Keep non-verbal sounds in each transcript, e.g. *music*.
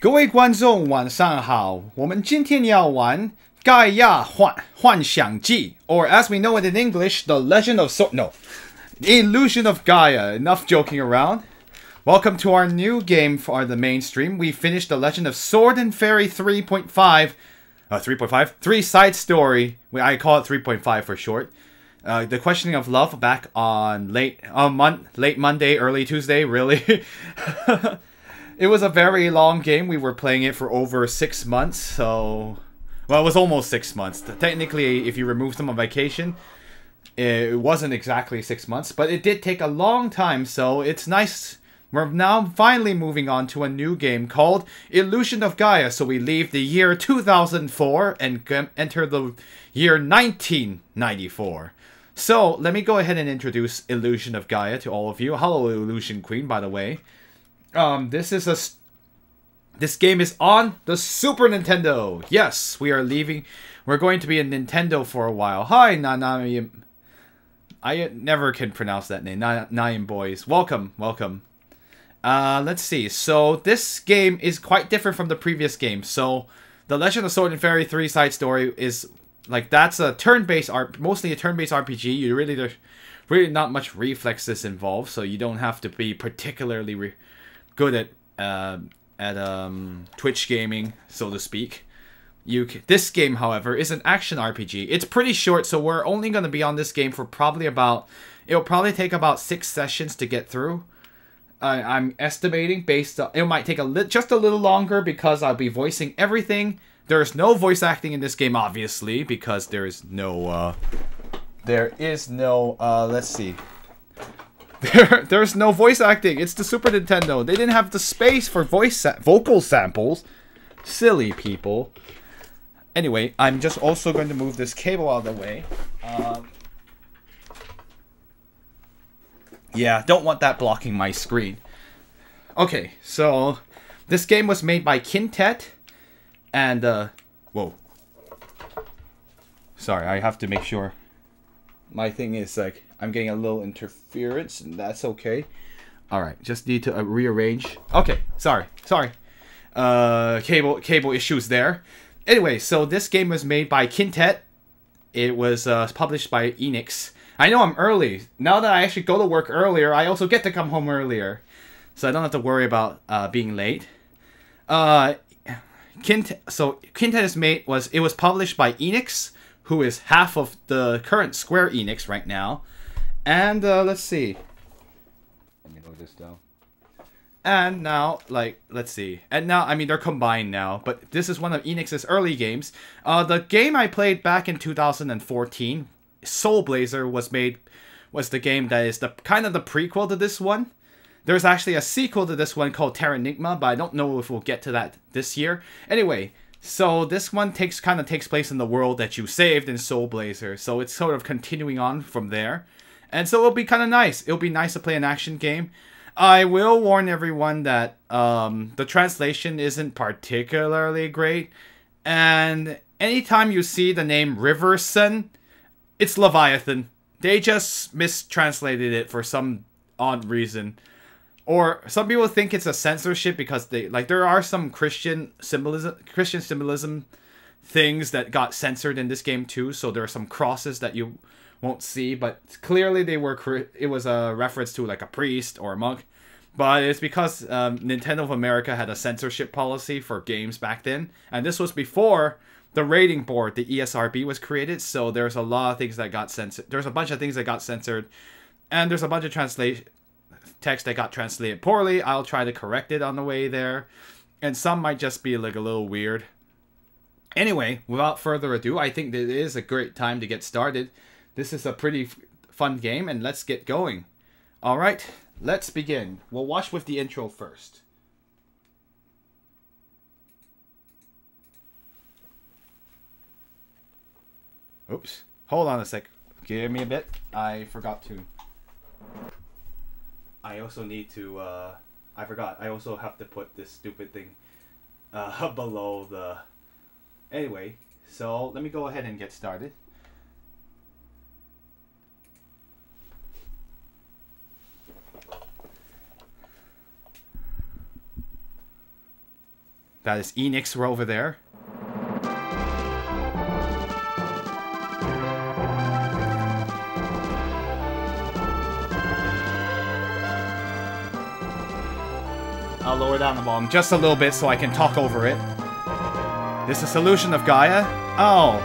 各位观众晚上好，我们今天要玩盖亚幻幻想记，or as we know it in English, The Legend of Sword. No, The Illusion of Gaia. Enough joking around. Welcome to our new game for the mainstream. We finished The Legend of Sword and Fairy 3.5. Uh, 3.5? 3 side story. We, I call it 3.5 for short. Uh, the questioning of love back on late on mon- late Monday, early Tuesday. Really, *laughs* it was a very long game. We were playing it for over six months. So, well, it was almost six months. Technically, if you remove some on vacation, it wasn't exactly six months, but it did take a long time. So it's nice. We're now finally moving on to a new game called Illusion of Gaia. So we leave the year 2004 and enter the year 1994. So let me go ahead and introduce Illusion of Gaia to all of you. Hello, Illusion Queen, by the way. Um, this is a this game is on the Super Nintendo. Yes, we are leaving. We're going to be in Nintendo for a while. Hi, Nanami. I never can pronounce that name. Na- Nine boys. Welcome, welcome. Uh, let's see. So this game is quite different from the previous game. So the Legend of Sword and Fairy 3 side story is like that's a turn-based art, mostly a turn-based RPG. You really there's really not much reflexes involved, so you don't have to be particularly good at uh, at um, Twitch gaming, so to speak. You c- this game, however, is an action RPG. It's pretty short, so we're only going to be on this game for probably about. It'll probably take about six sessions to get through. I'm estimating based on it might take a li- just a little longer because I'll be voicing everything. There's no voice acting in this game, obviously, because there is no. Uh, there is no. Uh, let's see. There, there's no voice acting. It's the Super Nintendo. They didn't have the space for voice sa- vocal samples. Silly people. Anyway, I'm just also going to move this cable out of the way. Um, yeah, don't want that blocking my screen. Okay, so this game was made by Quintet and uh whoa. Sorry, I have to make sure my thing is like I'm getting a little interference and that's okay. All right, just need to uh, rearrange. Okay, sorry. Sorry. Uh cable cable issues there. Anyway, so this game was made by Quintet. It was uh, published by Enix. I know I'm early. Now that I actually go to work earlier, I also get to come home earlier. So I don't have to worry about uh, being late. Uh Quintet so Quintet is made was it was published by Enix, who is half of the current Square Enix right now. And uh, let's see. Let me load this down. And now, like, let's see. And now, I mean, they're combined now, but this is one of Enix's early games. Uh, the game I played back in 2014, Soul Blazer, was made, was the game that is the kind of the prequel to this one. There's actually a sequel to this one called Terranigma, but I don't know if we'll get to that this year. Anyway, so this one takes kind of takes place in the world that you saved in Soul Blazer, so it's sort of continuing on from there. And so it'll be kind of nice. It'll be nice to play an action game. I will warn everyone that um, the translation isn't particularly great, and anytime you see the name Riverson, it's Leviathan. They just mistranslated it for some odd reason. Or some people think it's a censorship because they like there are some Christian symbolism Christian symbolism things that got censored in this game too, so there are some crosses that you won't see, but clearly they were it was a reference to like a priest or a monk. But it's because um, Nintendo of America had a censorship policy for games back then, and this was before the rating board, the ESRB, was created. So there's a lot of things that got censored. There's a bunch of things that got censored, and there's a bunch of translation text that got translated poorly. I'll try to correct it on the way there, and some might just be like a little weird. Anyway, without further ado, I think that it is a great time to get started. This is a pretty fun game, and let's get going. All right, let's begin. We'll watch with the intro first. Oops. Hold on a sec. Give me a bit. I forgot to. I also need to. Uh, I forgot. I also have to put this stupid thing uh, *laughs* below the. Anyway, so let me go ahead and get started. That is Enix over there. I'll lower down the volume just a little bit so I can talk over it. This is Solution of Gaia? Oh.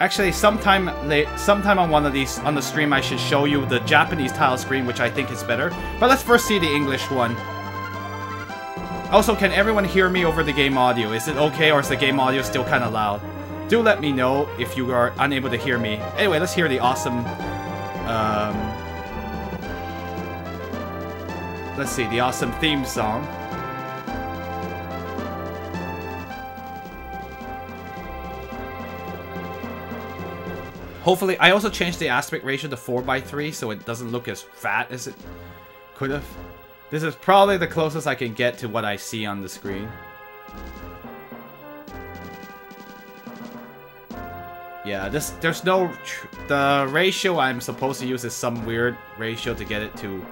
Actually, sometime late, sometime on one of these on the stream, I should show you the Japanese tile screen, which I think is better. But let's first see the English one. Also, can everyone hear me over the game audio? Is it okay, or is the game audio still kind of loud? Do let me know if you are unable to hear me. Anyway, let's hear the awesome. Um, let's see, the awesome theme song. Hopefully, I also changed the aspect ratio to 4x3 so it doesn't look as fat as it could have. This is probably the closest I can get to what I see on the screen. Yeah, this there's no... The ratio I'm supposed to use is some weird ratio to get it to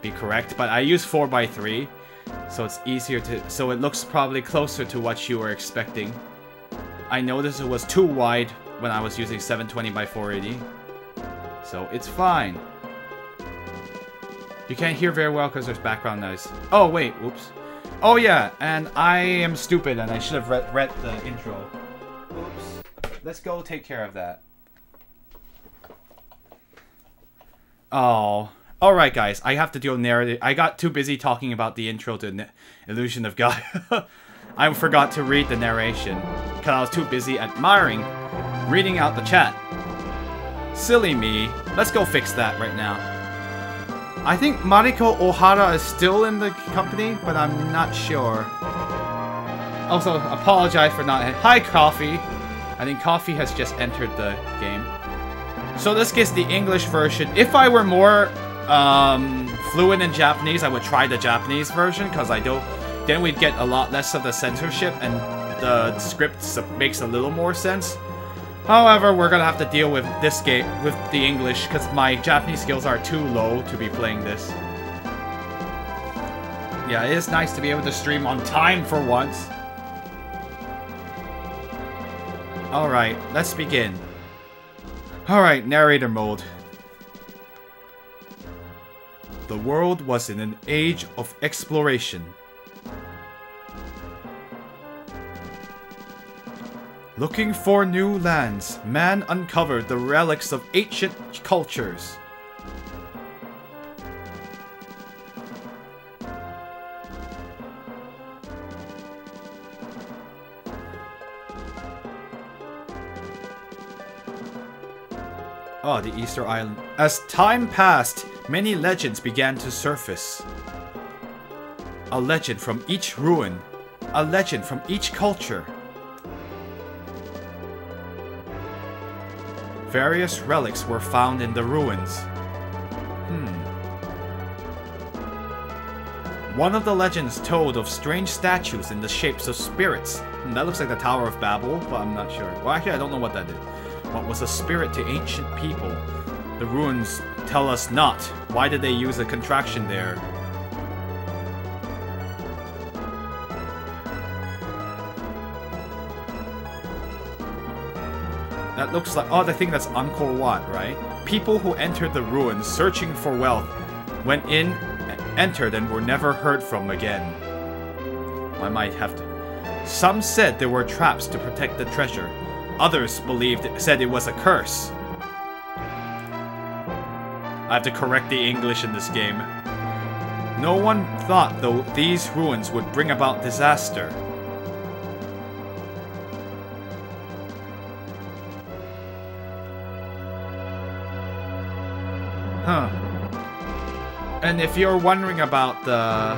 be correct, but I use 4x3, so it's easier to... So it looks probably closer to what you were expecting. I noticed it was too wide when I was using 720 by 480. So it's fine. You can't hear very well because there's background noise. Oh, wait. Whoops. Oh, yeah. And I am stupid and I should have read, read the intro. Oops. Let's go take care of that. Oh. Alright, guys. I have to do narrative. I got too busy talking about the intro to Illusion of God. *laughs* I forgot to read the narration because I was too busy admiring reading out the chat. Silly me. Let's go fix that right now. I think Mariko Ohara is still in the company, but I'm not sure. Also, apologize for not... Hi, Coffee! I think Coffee has just entered the game. So this gets the English version. If I were more um, fluent in Japanese, I would try the Japanese version, because I don't... Then we'd get a lot less of the censorship, and the script makes a little more sense. However, we're gonna have to deal with this game, with the English, because my Japanese skills are too low to be playing this. Yeah, it is nice to be able to stream on time for once. Alright, let's begin. Alright, narrator mode. The world was in an age of exploration. Looking for new lands, man uncovered the relics of ancient cultures. Oh, the Easter Island. As time passed, many legends began to surface. A legend from each ruin. A legend from each culture. Various relics were found in the ruins. Hmm. One of the legends told of strange statues in the shapes of spirits. Hmm, that looks like the Tower of Babel, but I'm not sure. Well, actually, I don't know what that is. What was a spirit to ancient people? The ruins tell us not. Why did they use a contraction there? That looks like... Oh, I think that's Angkor Wat, right? People who entered the ruins searching for wealth went in, entered, and were never heard from again. I might have to... Some said there were traps to protect the treasure. Others believed said it was a curse. I have to correct the English in this game. No one thought, though, these ruins would bring about disaster. Huh. And if you're wondering about the...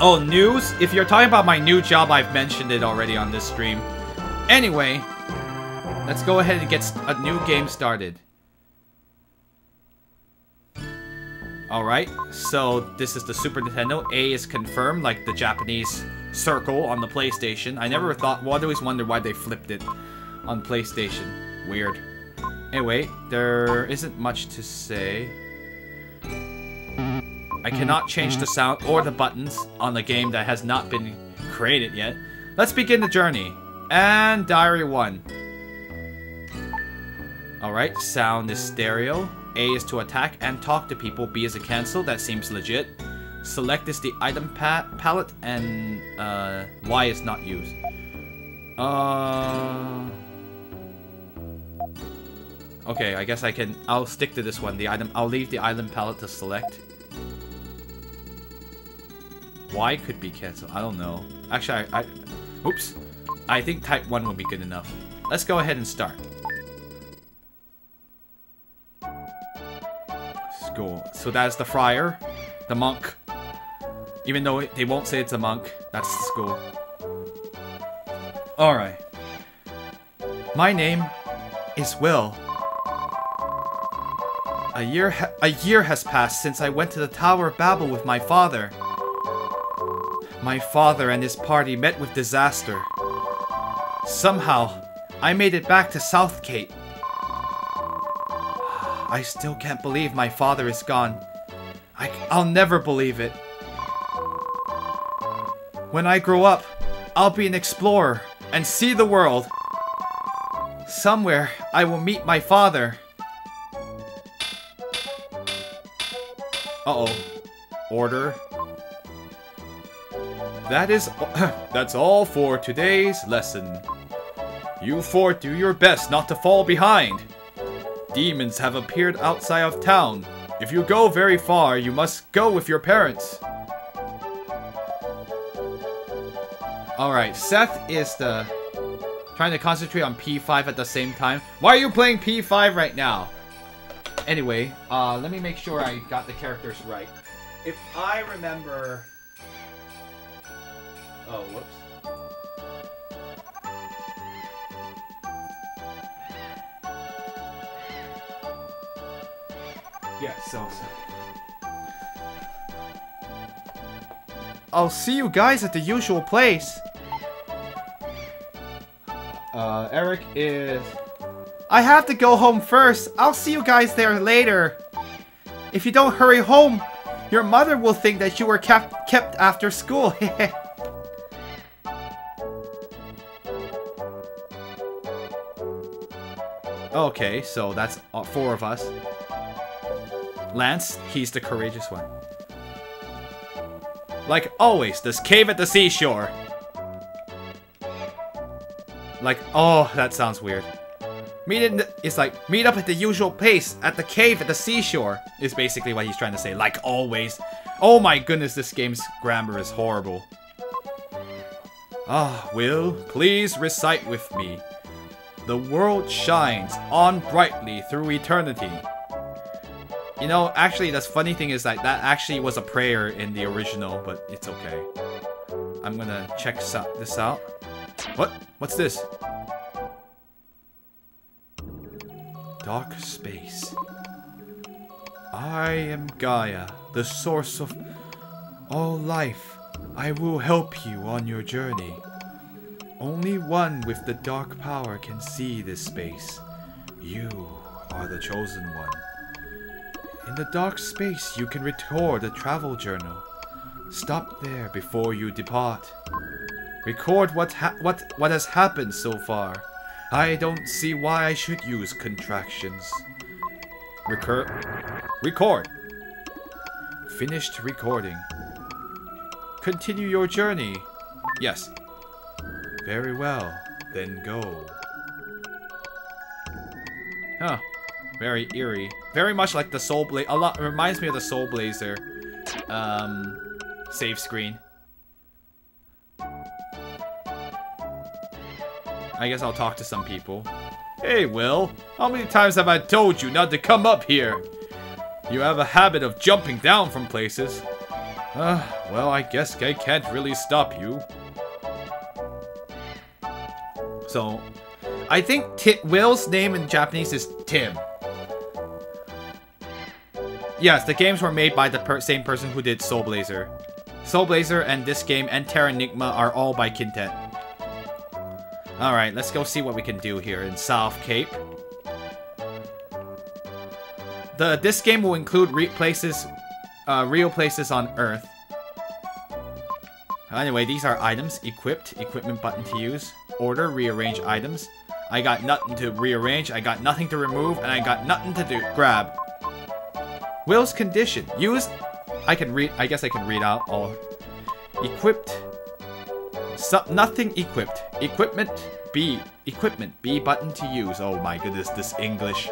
Oh, news? If you're talking about my new job, I've mentioned it already on this stream. Anyway, let's go ahead and get a new game started. Alright, so this is the Super Nintendo. A is confirmed, like the Japanese circle on the PlayStation. I never thought, well, I always wondered why they flipped it on PlayStation. Weird. Anyway, there isn't much to say. I cannot change the sound or the buttons on the game that has not been created yet. Let's begin the journey. And Diary 1. Alright, sound is stereo. A is to attack and talk to people. B is a cancel. That seems legit. Select is the item pa palette. And uh, Y is not used. Uh... Okay, I guess I can... I'll stick to this one. The item... I'll leave the item palette to select. Y could be canceled. I don't know. Actually, I... I oops. I think type 1 would be good enough. Let's go ahead and start. School. So that's the friar. The monk. Even though they won't say it's a monk. That's the school. Alright. My name is Will. A year a year has passed since I went to the Tower of Babel with my father. My father and his party met with disaster. Somehow, I made it back to South Cape. I still can't believe my father is gone. I, I'll never believe it. When I grow up, I'll be an explorer and see the world. Somewhere, I will meet my father. Uh-oh. Order. That is... *laughs* that's all for today's lesson. You four do your best not to fall behind. Demons have appeared outside of town. If you go very far, you must go with your parents. Alright, Seth is the... Trying to concentrate on P5 at the same time. Why are you playing P5 right now? Anyway, uh, let me make sure I got the characters right. If I remember... Oh, whoops. Yeah, so. I'll see you guys at the usual place. Uh, Eric is... I have to go home first. I'll see you guys there later. If you don't hurry home, your mother will think that you were kept, kept after school. *laughs* okay, so that's four of us. Lance, he's the courageous one. Like always, this cave at the seashore. Like, oh, that sounds weird. Meet in it's like, meet up at the usual pace at the cave at the seashore, is basically what he's trying to say. Like always. Oh my goodness, this game's grammar is horrible. Ah, Will, please recite with me. The world shines on brightly through eternity. You know, actually, the funny thing is that that actually was a prayer in the original, but it's okay. I'm gonna check this out. What? What's this? Dark space. I am Gaia, the source of all life. I will help you on your journey. Only one with the dark power can see this space. You are the chosen one. In the dark space, you can record a travel journal. Stop there before you depart. Record what what what has happened so far. I don't see why I should use contractions. Recur record. Finished recording. Continue your journey. Yes. Very well. Then go. Huh. Very eerie. Very much like the Soul Blazer. A lot reminds me of the Soul Blazer um, save screen. I guess I'll talk to some people. Hey, Will. How many times have I told you not to come up here? You have a habit of jumping down from places. Uh, well, I guess I can't really stop you. So, I think T Will's name in Japanese is Tim. Yes, the games were made by the per same person who did Soul Blazer. Soul Blazer and this game and Terranigma are all by Quintet. Alright, let's go see what we can do here in South Cape. The This game will include places uh, real places on Earth. Anyway, these are items. Equipped. Equipment button to use. Order. Rearrange items. I got nothing to rearrange. I got nothing to remove. And I got nothing to do. Grab. Will's condition. Use... I can read... I guess I can read out all... Equipped. So, nothing equipped. Equipment. B. Equipment. B button to use. Oh my goodness, this English.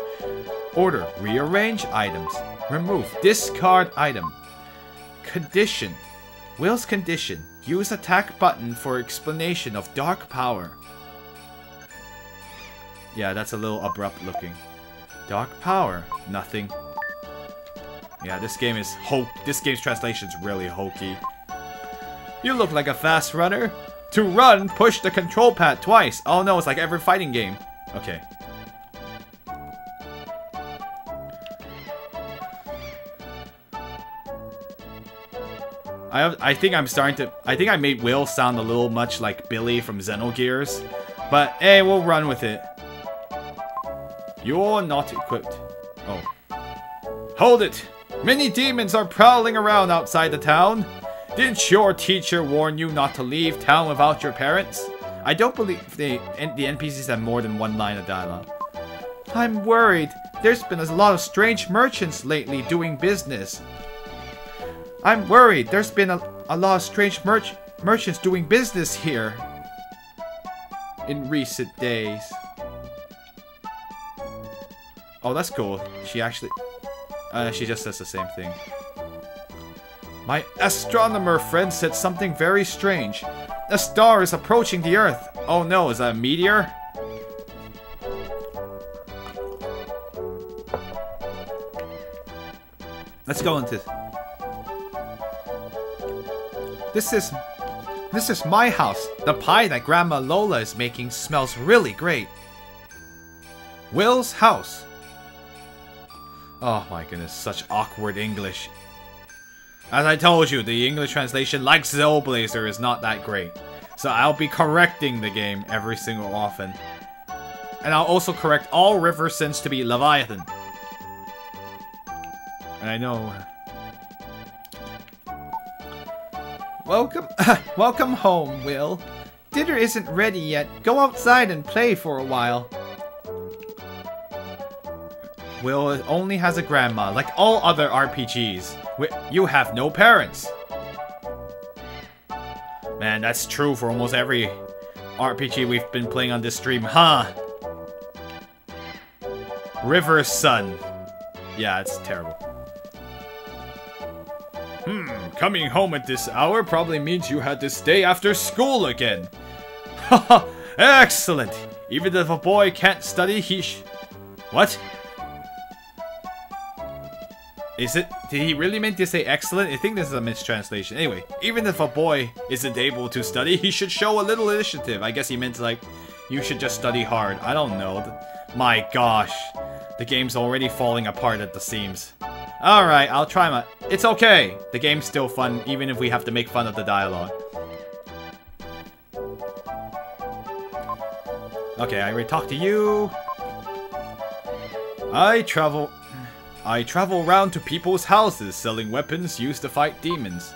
Order. Rearrange items. Remove. Discard item. Condition. Will's condition. Use attack button for explanation of dark power. Yeah, that's a little abrupt looking. Dark power. Nothing. Yeah, this game is ho- This game's translation is really hokey. You look like a fast runner. To run, push the control pad twice. Oh no, it's like every fighting game. Okay. I, I think I'm starting to... I think I made Will sound a little much like Billy from Xenogears. But, hey, we'll run with it. You're not equipped. Oh. Hold it! Many demons are prowling around outside the town. Didn't your teacher warn you not to leave town without your parents? I don't believe the, the NPCs have more than one line of dialogue. I'm worried. There's been a lot of strange merchants lately doing business. I'm worried. There's been a, a lot of strange merch merchants doing business here. In recent days. Oh, that's cool. She actually... Uh, she just says the same thing. My astronomer friend said something very strange. A star is approaching the Earth. Oh no, is that a meteor? Let's go into... This is... This is my house. The pie that Grandma Lola is making smells really great. Will's house. Oh my goodness, such awkward English. As I told you, the English translation, like Soul Blazer, is not that great. So I'll be correcting the game every single often. And I'll also correct all Riversons to be Leviathan. And I know... Uh, welcome, *laughs* welcome home, Will. Dinner isn't ready yet. Go outside and play for a while. Will only has a grandma, like all other RPGs. You have no parents. Man, that's true for almost every RPG we've been playing on this stream, huh? Riverson. Yeah, it's terrible. Hmm, coming home at this hour probably means you had to stay after school again. Haha, *laughs* excellent. Even if a boy can't study, he sh- What? Is it? Did he really mean to say excellent? I think this is a mistranslation. Anyway, even if a boy isn't able to study, he should show a little initiative. I guess he meant like, you should just study hard. I don't know. My gosh. The game's already falling apart at the seams. Alright, I'll try my... It's okay. The game's still fun, even if we have to make fun of the dialogue. Okay, I already talked to you. I travel... I travel around to people's houses selling weapons used to fight demons.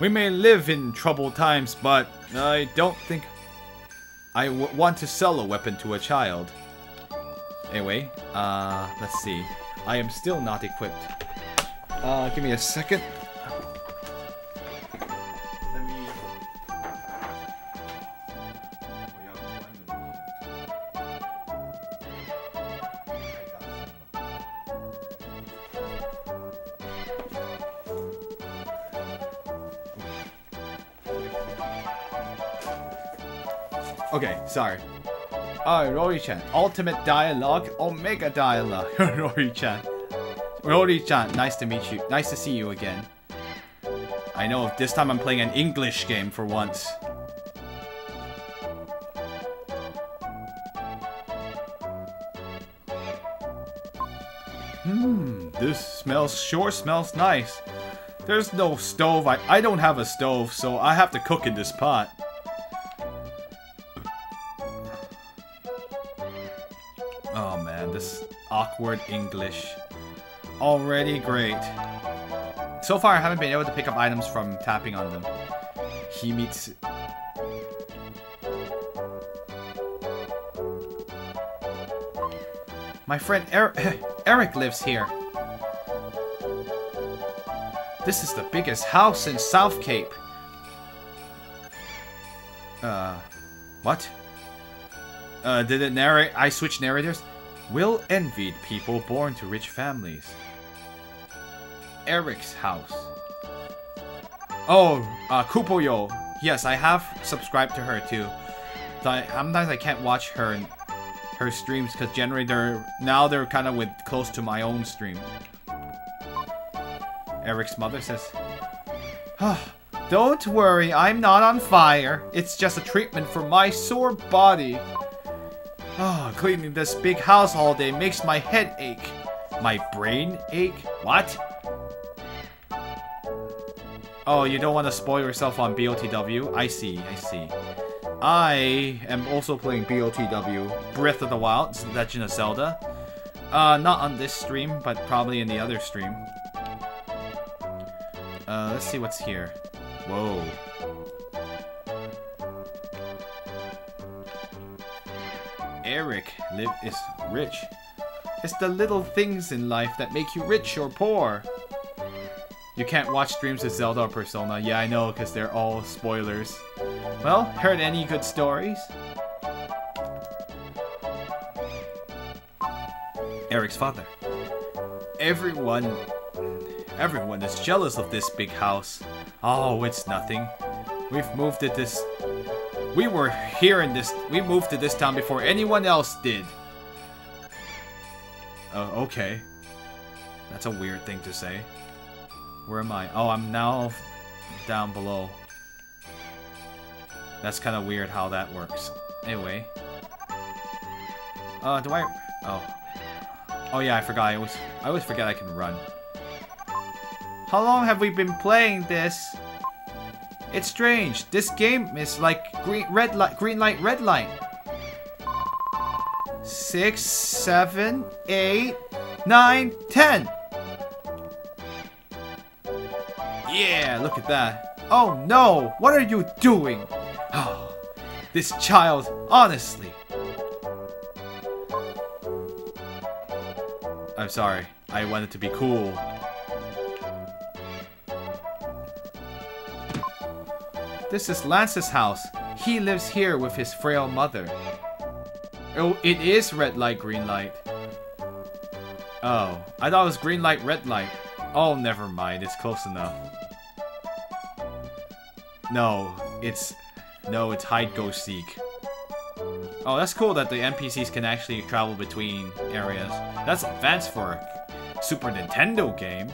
We may live in troubled times, but I don't think I want to sell a weapon to a child. Anyway, uh, let's see. I am still not equipped. Uh, give me a second. Sorry. Oh, Rory-chan. Ultimate Dialogue, Omega Dialogue. *laughs* Rory-chan. Rory-chan, nice to meet you. Nice to see you again. I know, this time I'm playing an English game for once. Hmm, this smells, sure smells nice. There's no stove. I, I don't have a stove, so I have to cook in this pot. Awkward English. Already great. so far I haven't been able to pick up items from tapping on them. He meets... My friend er *laughs* Eric lives here. This is the biggest house in South Cape. Uh, what? Uh, did it narrate? I switch narrators? Will envied people born to rich families. Eric's house. Oh, uh, Kupoyo. Yes, I have subscribed to her too. Sometimes I can't watch her her streams because generally they're now they're kind of with close to my own stream. Eric's mother says, Don't worry, I'm not on fire. It's just a treatment for my sore body. Oh, cleaning this big house all day makes my head ache. My brain ache? What? Oh, you don't want to spoil yourself on BOTW? I see, I see. I am also playing BOTW, Breath of the Wild, Legend of Zelda. Uh, not on this stream, but probably in the other stream. Uh, let's see what's here. Whoa. Eric live is rich. It's the little things in life that make you rich or poor. You can't watch streams of Zelda or Persona. Yeah, I know, because they're all spoilers. Well, heard any good stories? Eric's father. Everyone Everyone is jealous of this big house. Oh, it's nothing. We've moved it this... We were here in this... We moved to this town before anyone else did. Oh, okay. That's a weird thing to say. Where am I? Oh, I'm now down below. That's kind of weird how that works. Anyway. Uh, do I... Oh. Oh yeah, I forgot. I always, I always forget I can run. How long have we been playing this? It's strange. This game is like green, red light, green light, red light. Six, seven, eight, nine, ten. Yeah, look at that. Oh no, what are you doing? Oh, this child, honestly. I'm sorry, I wanted to be cool. This is Lance's house. He lives here with his frail mother. Oh, it is red light, green light. Oh, I thought it was green light, red light. Oh, never mind. It's close enough. No, it's... No, it's hide, go, seek. Oh, that's cool that the NPCs can actually travel between areas. That's advanced for a Super Nintendo game.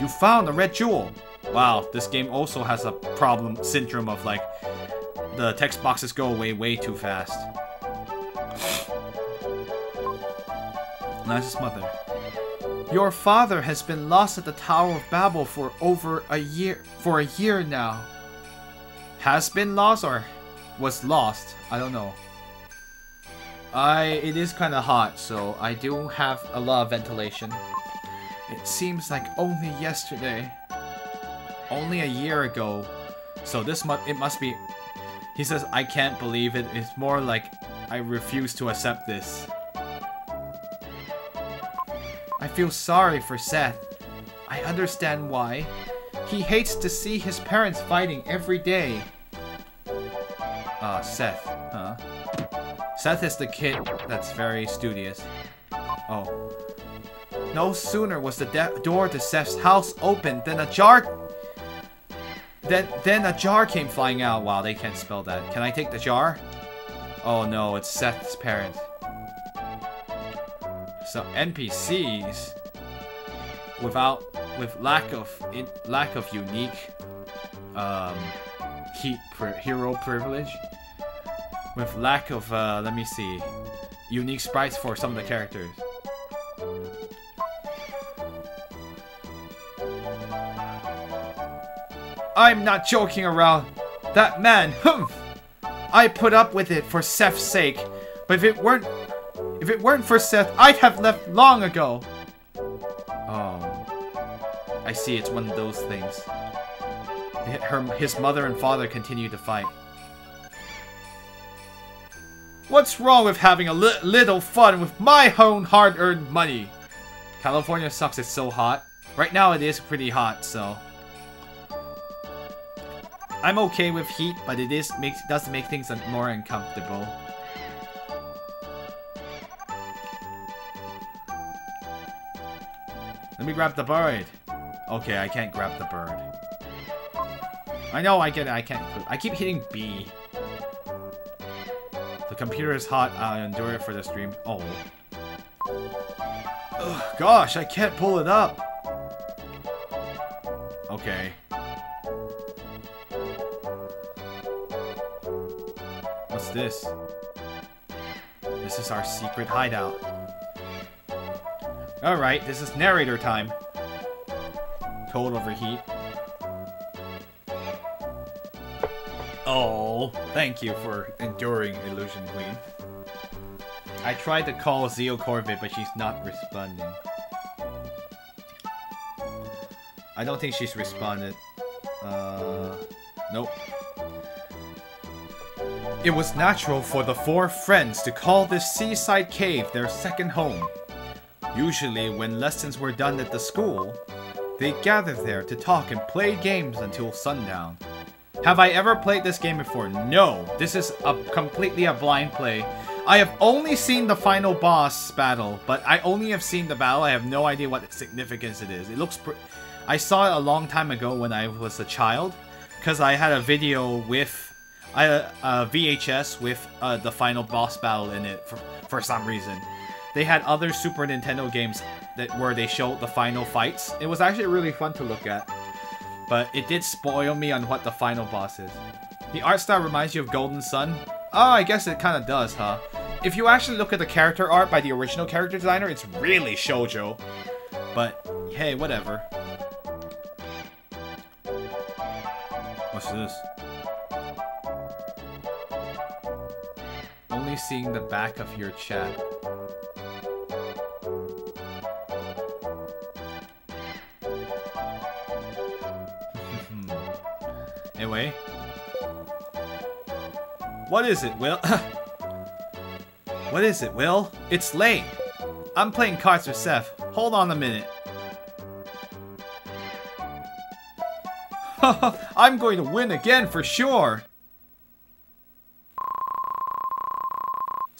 You found the red jewel. Wow, this game also has a problem syndrome of like the text boxes go away way too fast. *sighs* Lance's mother. Your father has been lost at the Tower of Babel for over a year for a year now. Has been lost or was lost? I don't know. I it is kind of hot, so I do have a lot of ventilation. It seems like only yesterday only a year ago. So this must it must be. He says I can't believe it. It's more like I refuse to accept this. I feel sorry for Seth. I understand why. He hates to see his parents fighting every day. Ah, uh, Seth, huh? Seth is the kid that's very studious. Oh. No sooner was the door to Seth's house opened than a jar then, then a jar came flying out. Wow, they can't spell that. Can I take the jar? Oh no, it's Seth's parent. So NPCs without with lack of in, lack of unique um, he, hero privilege, with lack of uh, let me see, unique sprites for some of the characters. I'm not joking around. That man, humph! I put up with it for Seth's sake, but if it weren't, if it weren't for Seth, I'd have left long ago. Oh. I see it's one of those things. Her, his mother and father continue to fight. What's wrong with having a li little fun with my own hard-earned money? California sucks, it's so hot. Right now it is pretty hot, so... I'm okay with heat, but it is makes does make things more uncomfortable. Let me grab the bird. Okay, I can't grab the bird. I know, I it, I can't. I keep hitting B. The computer is hot, I'll endure it for the stream. Oh. Ugh, gosh, I can't pull it up. Okay. This? This is our secret hideout. Alright, this is narrator time. Cold overheat. Oh, thank you for enduring, Illusion Queen. I tried to call Zeo Corvid, but she's not responding. I don't think she's responded. Uh, nope. It was natural for the four friends to call this seaside cave their second home. Usually, when lessons were done at the school, they gathered there to talk and play games until sundown. Have I ever played this game before? No. This is a completely a blind play. I have only seen the final boss battle, but I only have seen the battle. I have no idea what significance it is. It looks... I saw it a long time ago when I was a child, because I had a video with... I, a VHS with uh, the final boss battle in it for, for some reason. They had other Super Nintendo games that where they showed the final fights. It was actually really fun to look at. But it did spoil me on what the final boss is. The art style reminds you of Golden Sun? Oh, I guess it kind of does, huh? If you actually look at the character art by the original character designer, it's really shoujo. But, hey, whatever. What's this? Seeing the back of your chat. *laughs* Anyway. What is it, Will? *laughs* what is it, Will? It's late. I'm playing cards with Seth. Hold on a minute. *laughs* I'm going to win again for sure.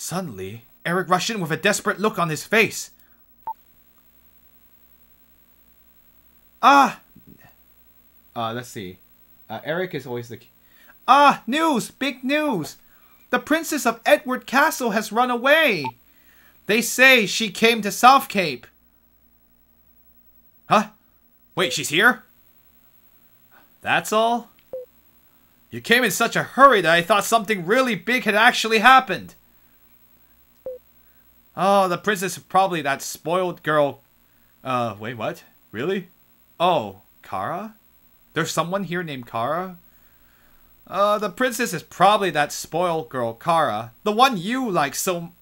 Suddenly, Eric rushed in with a desperate look on his face. Ah! Uh, let's see. Uh, Eric is always the... Ah! News! Big news! The Princess of Edward Castle has run away! They say she came to South Cape. Huh? Wait, she's here? That's all? You came in such a hurry that I thought something really big had actually happened. Oh, the princess is probably that spoiled girl. Uh, wait, what? Really? Oh, Kara? There's someone here named Kara? Uh, the princess is probably that spoiled girl, Kara. The one you like so...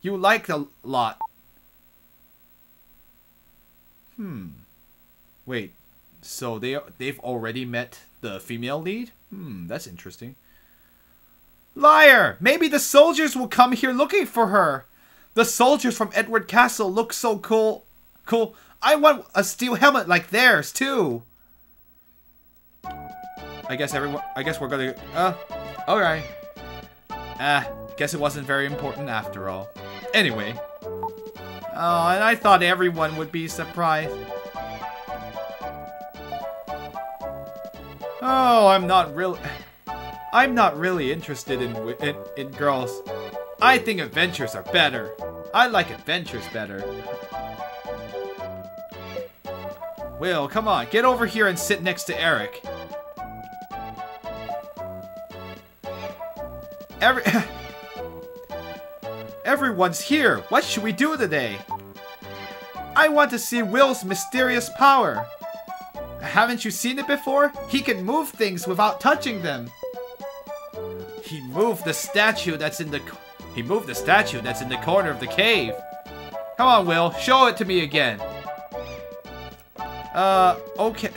You like a lot. Hmm. Wait. So they, they've already met the female lead? Hmm, that's interesting. Liar! Maybe the soldiers will come here looking for her. The soldiers from Edward Castle look so cool. Cool. I want a steel helmet like theirs, too. I guess everyone. I guess we're gonna. Uh, alright. Ah, guess it wasn't very important after all. Anyway. Oh, and I thought everyone would be surprised. Oh, I'm not really. I'm not really interested in, in in girls. I think adventures are better. I like adventures better. Will, come on, get over here and sit next to Eric. Every *laughs* Everyone's here. What should we do today? I want to see Will's mysterious power. Haven't you seen it before? He can move things without touching them. He moved the statue that's in the He moved the statue that's in the corner of the cave. Come on, Will, show it to me again. Uh, okay.